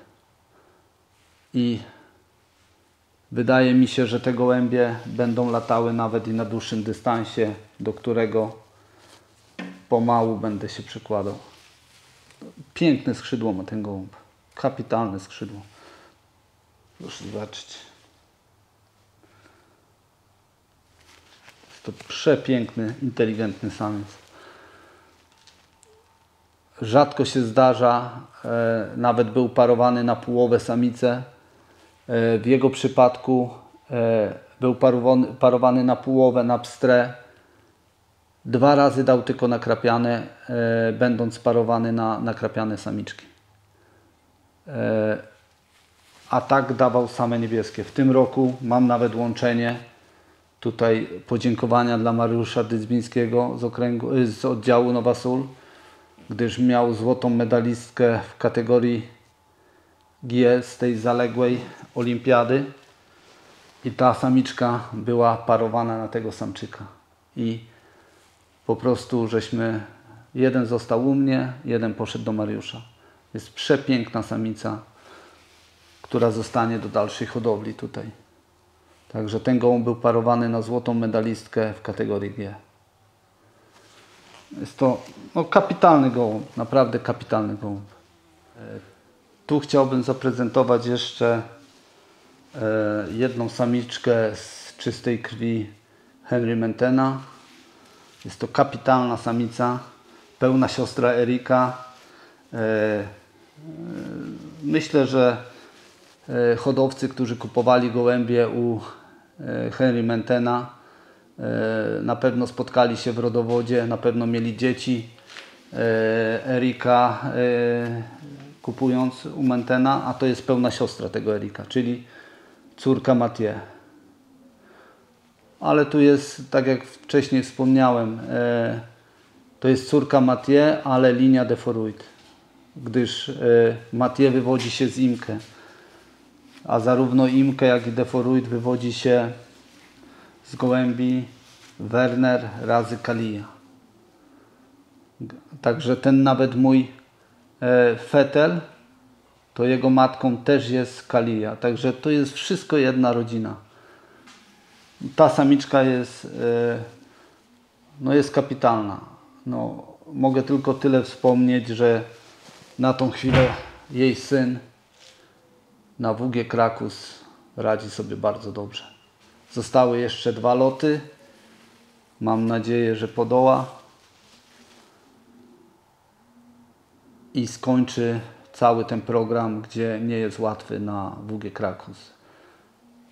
I wydaje mi się, że te gołębie będą latały nawet i na dłuższym dystansie, do którego pomału będę się przykładał. Piękne skrzydło ma ten gołąb. Kapitalne skrzydło. Proszę zobaczyć. Jest to przepiękny, inteligentny samiec. Rzadko się zdarza, e, nawet był parowany na połowę samice. E, w jego przypadku e, był parowany, parowany na połowę, na pstrę. Dwa razy dał tylko nakrapiane, będąc parowany na nakrapiane samiczki. A tak dawał same niebieskie. W tym roku mam nawet łączenie. Tutaj podziękowania dla Mariusza Dyzbińskiego z, okręgu, z oddziału Nowa Sól, gdyż miał złotą medalistkę w kategorii G z tej zaległej olimpiady i ta samiczka była parowana na tego samczyka. I po prostu żeśmy, jeden został u mnie, jeden poszedł do Mariusza. Jest przepiękna samica, która zostanie do dalszej hodowli tutaj. Także ten gołąb był parowany na złotą medalistkę w kategorii G. Jest to no, kapitalny gołąb, naprawdę kapitalny gołąb. E, Tu chciałbym zaprezentować jeszcze e, jedną samiczkę z czystej krwi Henry Mentena. Jest to kapitalna samica, pełna siostra Erika. E, Myślę, że hodowcy, którzy kupowali gołębie u Henry Mentena, na pewno spotkali się w rodowodzie, na pewno mieli dzieci e, Erika e, kupując u Mentena, a to jest pełna siostra tego Erika, czyli córka Mathieu. Ale tu jest, tak jak wcześniej wspomniałem, e, to jest córka Mathieu, ale linia de Foruit, gdyż e, Mathieu wywodzi się z Imke, a zarówno Imke, jak i de Foruit wywodzi się z gołębi Werner razy Kalia. Także ten nawet mój e, fetel, to jego matką też jest Kalia. Także to jest wszystko jedna rodzina. Ta samiczka jest, e, no jest kapitalna. No, mogę tylko tyle wspomnieć, że na tą chwilę jej syn na WG Krakus radzi sobie bardzo dobrze. Zostały jeszcze dwa loty. Mam nadzieję, że podoła i skończy cały ten program, gdzie nie jest łatwy na WG Krakus.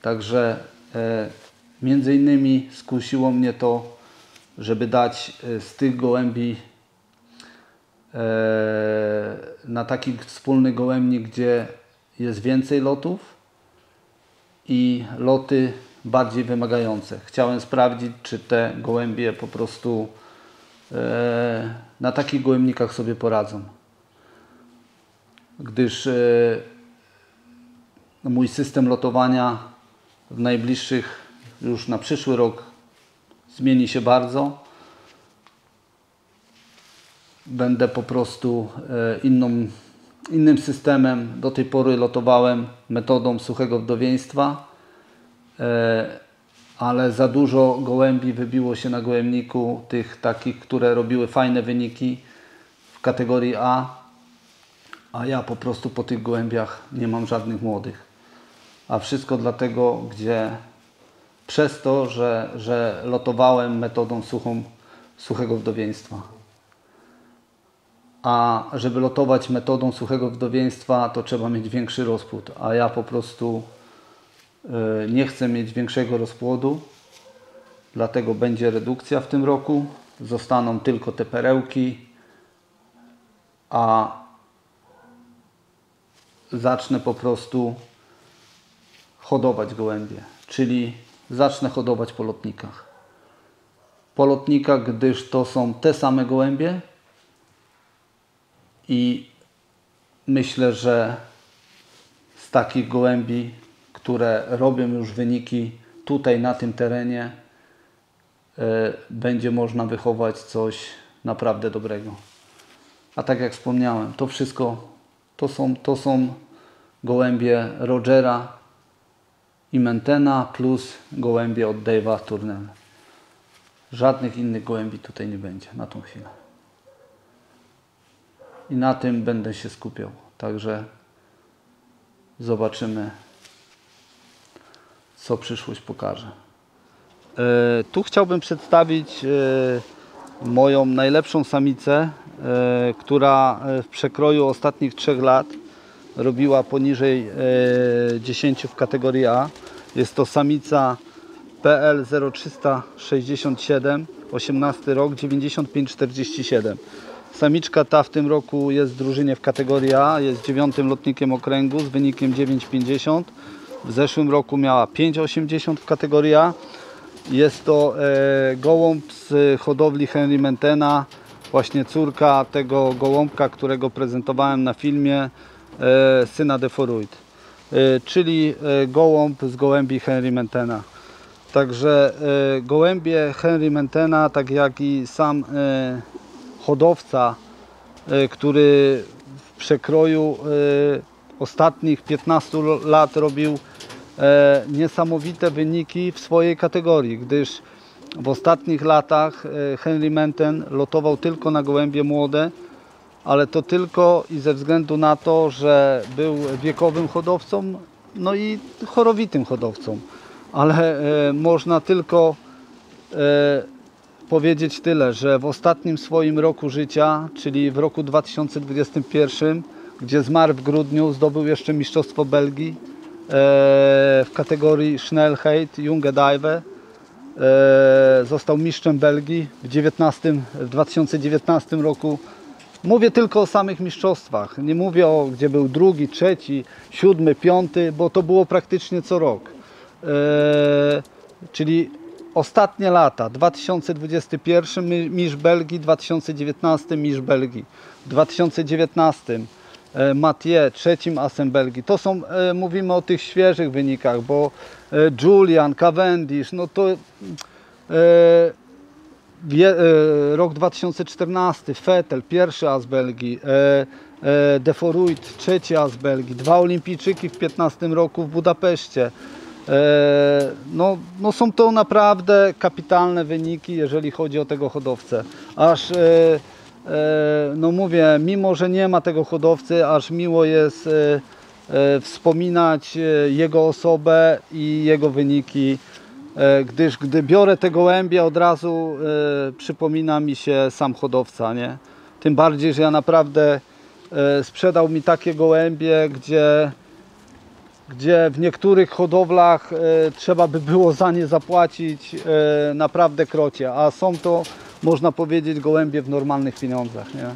Także e, między innymi skusiło mnie to, żeby dać e, z tych gołębi e, na taki wspólny gołębnik, gdzie jest więcej lotów i loty bardziej wymagające. Chciałem sprawdzić, czy te gołębie po prostu e, na takich gołębnikach sobie poradzą. Gdyż e, mój system lotowania w najbliższych, już na przyszły rok zmieni się bardzo. Będę po prostu e, inną, innym systemem. Do tej pory lotowałem metodą suchego wdowieństwa, ale za dużo gołębi wybiło się na gołębniku, tych takich, które robiły fajne wyniki w kategorii A, a ja po prostu po tych gołębiach nie mam żadnych młodych. A wszystko dlatego, gdzie przez to, że, że lotowałem metodą suchą, suchego wdowieństwa. A żeby lotować metodą suchego wdowieństwa, to trzeba mieć większy rozpłód, a ja po prostu nie chcę mieć większego rozpłodu, dlatego będzie redukcja w tym roku. Zostaną tylko te perełki, a zacznę po prostu hodować gołębie, czyli zacznę hodować po lotnikach. Po lotnikach, gdyż to są te same gołębie, I myślę, że z takich gołębi, które robią już wyniki tutaj na tym terenie, e, będzie można wychować coś naprawdę dobrego. A tak jak wspomniałem, to wszystko to są, to są gołębie Rogera i Mentena plus gołębie od Dave'a Turnell. Żadnych innych gołębi tutaj nie będzie na tą chwilę. I na tym będę się skupiał. Także zobaczymy, co przyszłość pokaże. E, tu chciałbym przedstawić e, moją najlepszą samicę, e, która w przekroju ostatnich trzech lat robiła poniżej e, 10 w kategorii A. Jest to samica PL 0367, 18 rok, 9547. Samiczka ta w tym roku jest w drużynie w kategorii A, jest dziewiątym lotnikiem okręgu z wynikiem 9,50. W zeszłym roku miała 5,80 w kategorii A. Jest to e, gołąb z hodowli Henry Mentena, właśnie córka tego gołąbka, którego prezentowałem na filmie, e, syna de Foruit, e, czyli e, gołąb z gołębi Henry Mentena. Także e, gołębie Henry Mentena, tak jak i sam e, hodowca, który w przekroju ostatnich 15 lat robił e, niesamowite wyniki w swojej kategorii, gdyż w ostatnich latach e, Henry Menten lotował tylko na gołębie młode, ale to tylko i ze względu na to, że był wiekowym hodowcą, no i chorowitym hodowcą. Ale e, można tylko e, powiedzieć tyle, że w ostatnim swoim roku życia, czyli w roku 2021, gdzie zmarł w grudniu, zdobył jeszcze Mistrzostwo Belgii e, w kategorii Schnellheit Junge Dive. E, został mistrzem Belgii w, 19, w 2019 roku. Mówię tylko o samych mistrzostwach. Nie mówię o gdzie był drugi, trzeci, siódmy, piąty, bo to było praktycznie co rok. E, czyli ostatnie lata 2021 mi- mistrz Belgii, 2019 mistrz Belgii, w 2019 e, Mathieu trzecim asem Belgii. To są, e, mówimy o tych świeżych wynikach, bo e, Julian, Cavendish, no to e, e, rok 2014, Vettel, pierwszy as Belgii, e, e, De Foruit, trzeci as Belgii, dwa olimpijczyki w 15 roku w Budapeszcie. E, no, no są to naprawdę kapitalne wyniki, jeżeli chodzi o tego hodowcę. Aż, e, e, no mówię, mimo że nie ma tego hodowcy, aż miło jest e, e, wspominać e, jego osobę i jego wyniki. E, gdyż gdy biorę te gołębie od razu e, przypomina mi się sam hodowca, nie? Tym bardziej, że ja naprawdę e, sprzedał mi takie gołębie, gdzie, gdzie w niektórych hodowlach e, trzeba by było za nie zapłacić e, naprawdę krocie, a są to można powiedzieć gołębie w normalnych pieniądzach, nie?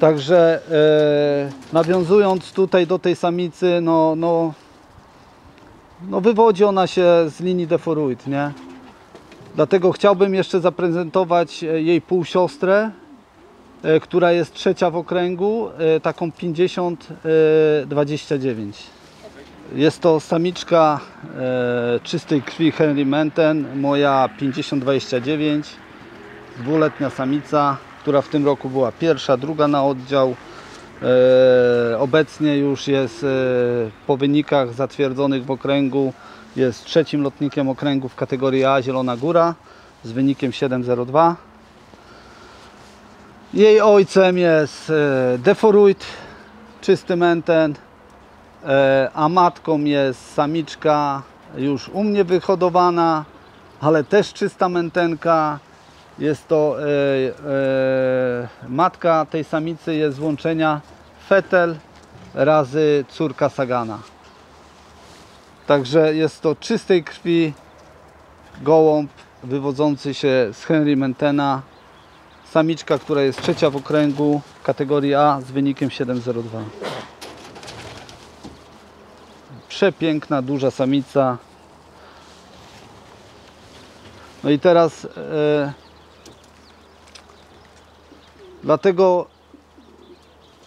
Także e, nawiązując tutaj do tej samicy, no, no no wywodzi ona się z linii Deforuit, nie? Dlatego chciałbym jeszcze zaprezentować e, jej półsiostrę, e, która jest trzecia w okręgu, e, taką 50-29. Jest to samiczka czystej krwi Henry Menten, moja 50-29, dwuletnia samica, która w tym roku była pierwsza, druga na oddział. E, obecnie już jest e, po wynikach zatwierdzonych w okręgu jest trzecim lotnikiem okręgu w kategorii A Zielona Góra z wynikiem 7.02. Jej ojcem jest e, Deforuit, czysty menten, a matką jest samiczka już u mnie wyhodowana, ale też czysta mentenka. Jest to e, e, matka tej samicy jest z łączenia fetel razy córka Sagana. Także jest to czystej krwi gołąb wywodzący się z Henry Mentena. Samiczka, która jest trzecia w okręgu kategorii A z wynikiem 7,02. Przepiękna, duża samica. No i teraz e, dlatego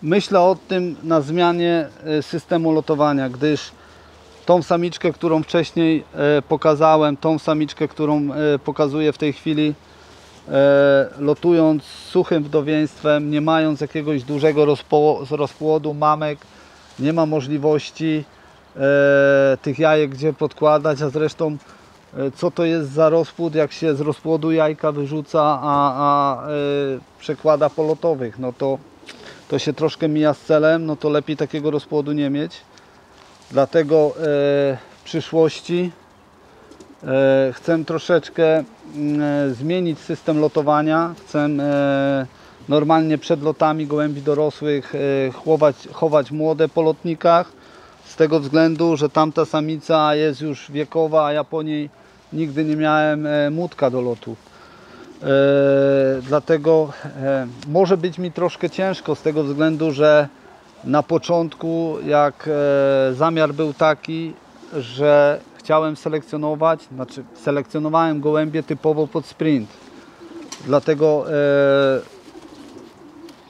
myślę o tym na zmianie e, systemu lotowania, gdyż tą samiczkę, którą wcześniej e, pokazałem, tą samiczkę, którą e, pokazuję w tej chwili, lotując suchym wdowieństwem, nie mając jakiegoś dużego rozpłodu mamek, nie ma możliwości tych jajek gdzie podkładać, a zresztą co to jest za rozpłód, jak się z rozpłodu jajka wyrzuca, a, a e, przekłada polotowych, no to, to się troszkę mija z celem, no to lepiej takiego rozpłodu nie mieć. Dlatego e, w przyszłości e, chcę troszeczkę mm, e, zmienić system lotowania. Chcę e, normalnie przed lotami gołębi dorosłych e, chować, chować młode po lotnikach. Z tego względu, że tamta samica jest już wiekowa, a ja po niej nigdy nie miałem e, młódka do lotu. E, dlatego e, może być mi troszkę ciężko z tego względu, że na początku jak zamiar był taki, że chciałem selekcjonować, znaczy selekcjonowałem gołębie typowo pod sprint. Dlatego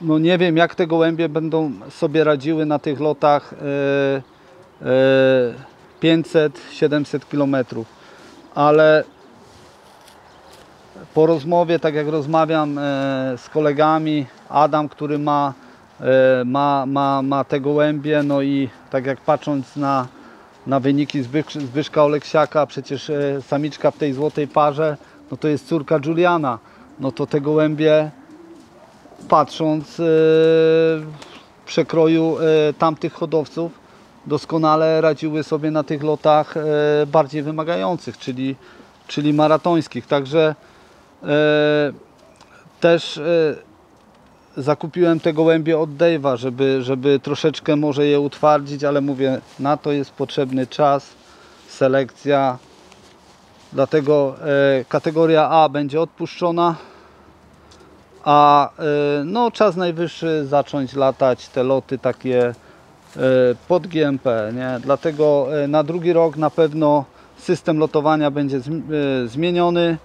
no nie wiem jak te gołębie będą sobie radziły na tych lotach e, e, 500-700 km. Ale po rozmowie, tak jak rozmawiam e, z kolegami, Adam, który ma, e, ma, ma, ma te gołębie, no i tak jak patrząc na, na wyniki Zbysz- Zbyszka Oleksiaka, przecież e, samiczka w tej złotej parze, no to jest córka Juliana, no to te gołębie patrząc w przekroju tamtych hodowców doskonale radziły sobie na tych lotach e, bardziej wymagających, czyli, czyli maratońskich. Także e, też e, zakupiłem te gołębie od Dave'a, żeby, żeby troszeczkę może je utwardzić, ale mówię, na to jest potrzebny czas, selekcja. Dlatego kategoria A będzie odpuszczona, a no, czas najwyższy zacząć latać te loty takie pod GMP. Nie? Dlatego e, na drugi rok na pewno system lotowania będzie e, zmieniony.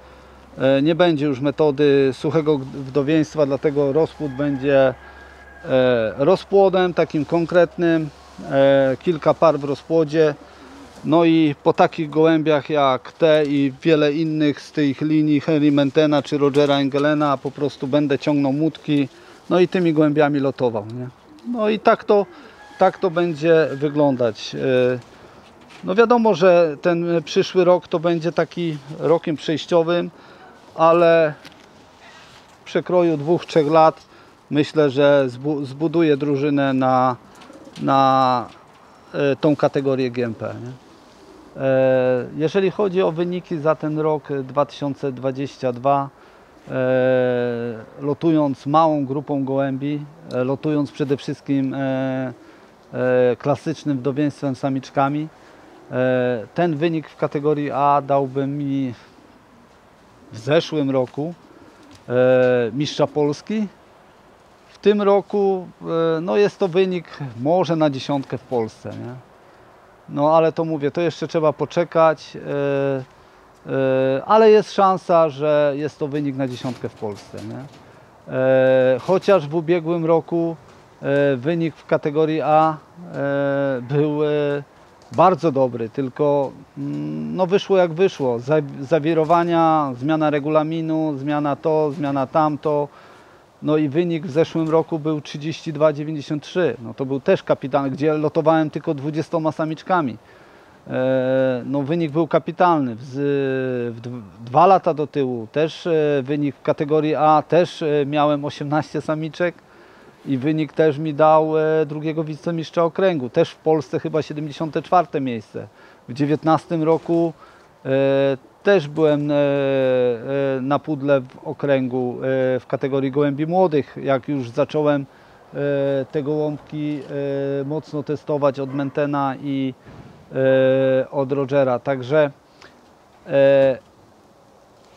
E, Nie będzie już metody suchego wdowieństwa, dlatego rozpłód będzie e, rozpłodem takim konkretnym, e, kilka par w rozpłodzie. No i po takich gołębiach jak te i wiele innych z tych linii Henry Mentena czy Rogera Engelena po prostu będę ciągnął mutki, no i tymi gołębiami lotował. Nie? No i tak to, tak to będzie wyglądać. E, No wiadomo, że ten przyszły rok to będzie taki rokiem przejściowym, ale w przekroju dwóch, trzech lat myślę, że zbu- zbuduję drużynę na, na e, tą kategorię GMP. Nie? E, Jeżeli chodzi o wyniki za ten rok e, 2022, e, lotując małą grupą gołębi, lotując przede wszystkim klasycznym wdowieństwem samiczkami, e, ten wynik w kategorii A dałby mi w zeszłym roku e, mistrza Polski. W tym roku e, no jest to wynik może na dziesiątkę w Polsce. Nie? No ale to mówię, to jeszcze trzeba poczekać, e, e, ale jest szansa, że jest to wynik na dziesiątkę w Polsce. Nie? E, chociaż w ubiegłym roku e, wynik w kategorii A e, był e, bardzo dobry, tylko mm, no wyszło jak wyszło. Za- Zawirowania, zmiana regulaminu, zmiana to, zmiana tamto. No i wynik w zeszłym roku był 32,93. No to był też kapitalny, gdzie lotowałem tylko 20 samiczkami. E, No wynik był kapitalny. Dwa lata do tyłu też e, wynik w kategorii A też e, miałem 18 samiczek i wynik też mi dał e, drugiego wicemistrza okręgu. Też w Polsce chyba 74 miejsce. W 19 roku e, też byłem e, na pudle w okręgu w kategorii gołębi młodych. Jak już zacząłem te gołąbki mocno testować od Mentena i od Rogera. Także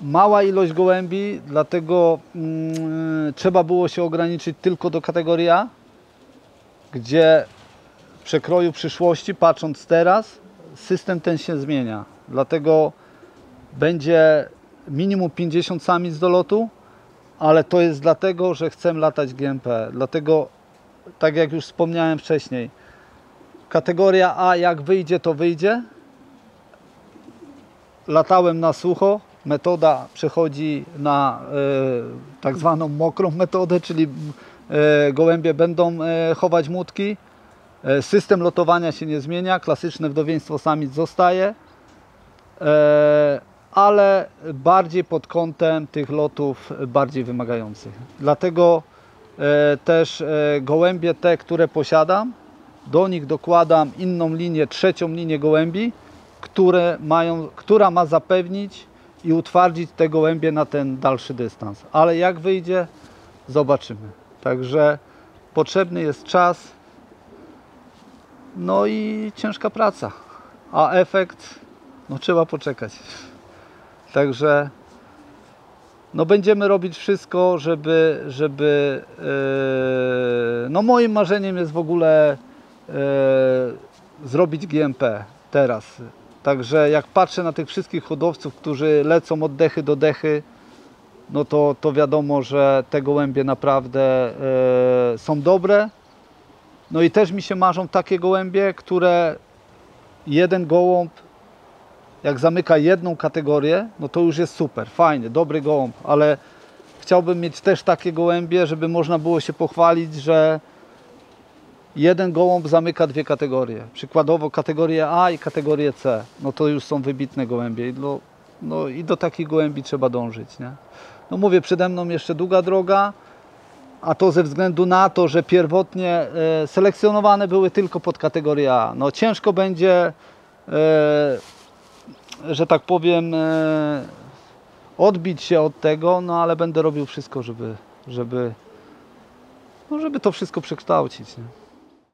mała ilość gołębi, dlatego mm, trzeba było się ograniczyć tylko do kategorii A, gdzie w przekroju przyszłości, patrząc teraz, system ten się zmienia. Dlatego będzie minimum 50 samic do lotu, ale to jest dlatego, że chcę latać GMP. Dlatego tak jak już wspomniałem wcześniej, kategoria A jak wyjdzie, to wyjdzie. Latałem na sucho. Metoda przechodzi na e, tak zwaną mokrą metodę, czyli e, gołębie będą e, chować młotki. E, system lotowania się nie zmienia, klasyczne wdowieństwo samic zostaje, e, ale bardziej pod kątem tych lotów bardziej wymagających. Dlatego e, też e, gołębie te, które posiadam, do nich dokładam inną linię, trzecią linię gołębi, które mają, która ma zapewnić i utwardzić te gołębie na ten dalszy dystans. Ale jak wyjdzie, zobaczymy. Także potrzebny jest czas, no i ciężka praca. A efekt, no trzeba poczekać. Także no będziemy robić wszystko, żeby, żeby e, no moim marzeniem jest w ogóle e, zrobić GMP teraz. Także jak patrzę na tych wszystkich hodowców, którzy lecą od dechy do dechy, no to, to wiadomo, że te gołębie naprawdę e, są dobre. No i też mi się marzą takie gołębie, które jeden gołąb, jak zamyka jedną kategorię, no to już jest super, fajny, dobry gołąb, ale chciałbym mieć też takie gołębie, żeby można było się pochwalić, że jeden gołąb zamyka dwie kategorie. Przykładowo kategorię A i kategorię C. No to już są wybitne gołębie do, no i do takich gołębi trzeba dążyć. Nie? No mówię, przede mną jeszcze długa droga, a to ze względu na to, że pierwotnie e, selekcjonowane były tylko pod kategorię A. No ciężko będzie, e, że tak powiem, e, odbić się od tego, no ale będę robił wszystko, żeby, żeby, no, żeby to wszystko przekształcić. Nie?